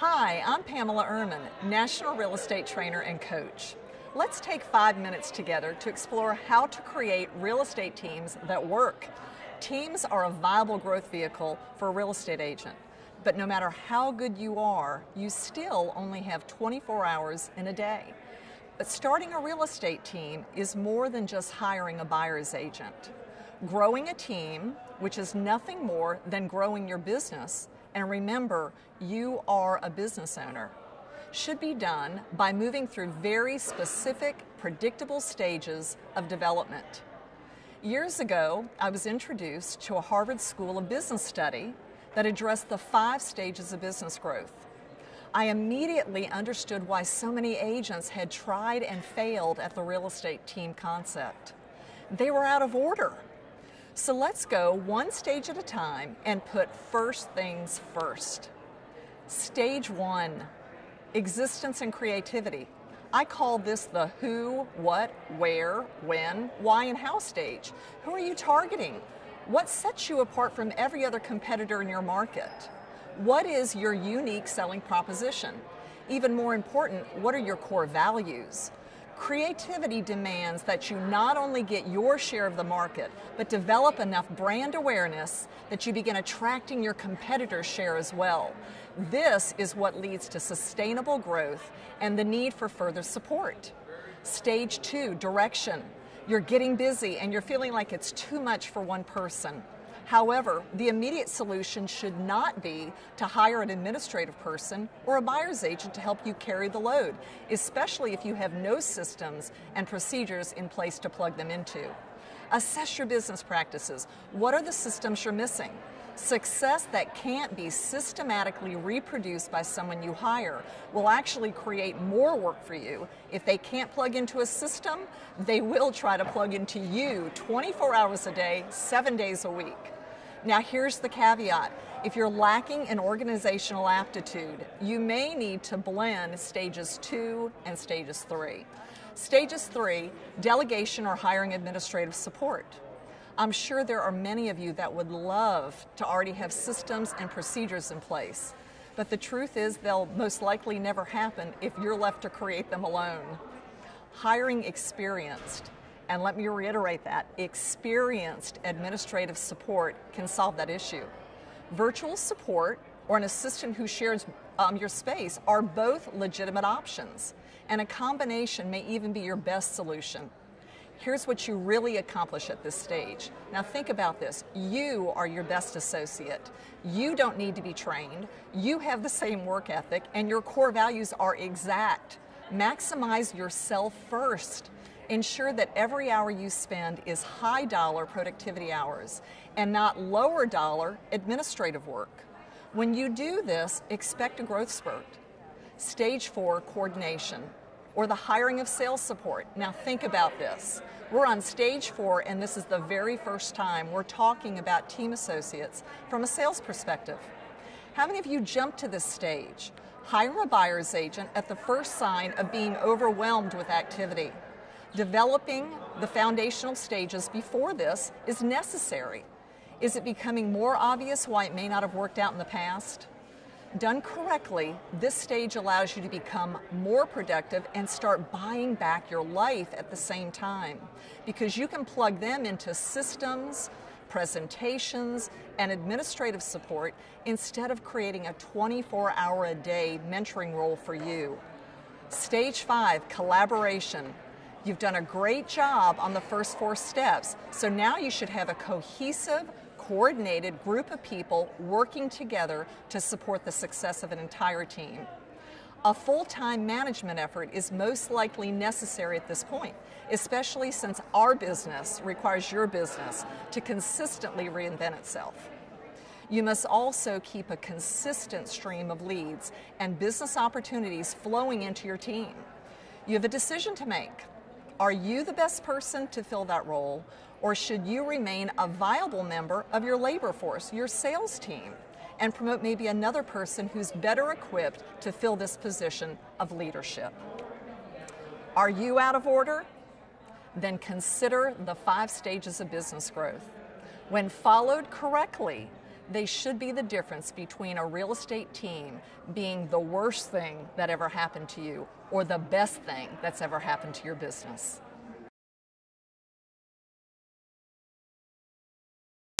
Hi, I'm Pamela Ermen, National Real Estate Trainer and Coach. Let's take five minutes together to explore how to create real estate teams that work. Teams are a viable growth vehicle for a real estate agent, but no matter how good you are, you still only have 24 hours in a day. But starting a real estate team is more than just hiring a buyer's agent. Growing a team, which is nothing more than growing your business, and remember, you are a business owner, should be done by moving through very specific, predictable stages of development. Years ago, I was introduced to a Harvard School of Business study that addressed the five stages of business growth. I immediately understood why so many agents had tried and failed at the real estate team concept. They were out of order. So let's go one stage at a time and put first things first. Stage one existence and creativity. I call this the who, what, where, when, why, and how stage. Who are you targeting? What sets you apart from every other competitor in your market? What is your unique selling proposition? Even more important, what are your core values? Creativity demands that you not only get your share of the market, but develop enough brand awareness that you begin attracting your competitors' share as well. This is what leads to sustainable growth and the need for further support. Stage two, direction. You're getting busy and you're feeling like it's too much for one person. However, the immediate solution should not be to hire an administrative person or a buyer's agent to help you carry the load, especially if you have no systems and procedures in place to plug them into. Assess your business practices. What are the systems you're missing? Success that can't be systematically reproduced by someone you hire will actually create more work for you. If they can't plug into a system, they will try to plug into you 24 hours a day, seven days a week. Now, here's the caveat. If you're lacking in organizational aptitude, you may need to blend stages two and stages three. Stages three, delegation or hiring administrative support. I'm sure there are many of you that would love to already have systems and procedures in place. But the truth is, they'll most likely never happen if you're left to create them alone. Hiring experienced, and let me reiterate that experienced administrative support can solve that issue. Virtual support or an assistant who shares um, your space are both legitimate options, and a combination may even be your best solution. Here's what you really accomplish at this stage. Now, think about this. You are your best associate. You don't need to be trained. You have the same work ethic, and your core values are exact. Maximize yourself first. Ensure that every hour you spend is high dollar productivity hours and not lower dollar administrative work. When you do this, expect a growth spurt. Stage four, coordination, or the hiring of sales support. Now think about this. We're on stage four, and this is the very first time we're talking about team associates from a sales perspective. How many of you jump to this stage? Hire a buyer's agent at the first sign of being overwhelmed with activity. Developing the foundational stages before this is necessary. Is it becoming more obvious why it may not have worked out in the past? Done correctly, this stage allows you to become more productive and start buying back your life at the same time because you can plug them into systems, presentations, and administrative support instead of creating a 24 hour a day mentoring role for you. Stage five, collaboration. You've done a great job on the first four steps, so now you should have a cohesive, coordinated group of people working together to support the success of an entire team. A full-time management effort is most likely necessary at this point, especially since our business requires your business to consistently reinvent itself. You must also keep a consistent stream of leads and business opportunities flowing into your team. You have a decision to make. Are you the best person to fill that role, or should you remain a viable member of your labor force, your sales team, and promote maybe another person who's better equipped to fill this position of leadership? Are you out of order? Then consider the five stages of business growth. When followed correctly, They should be the difference between a real estate team being the worst thing that ever happened to you or the best thing that's ever happened to your business.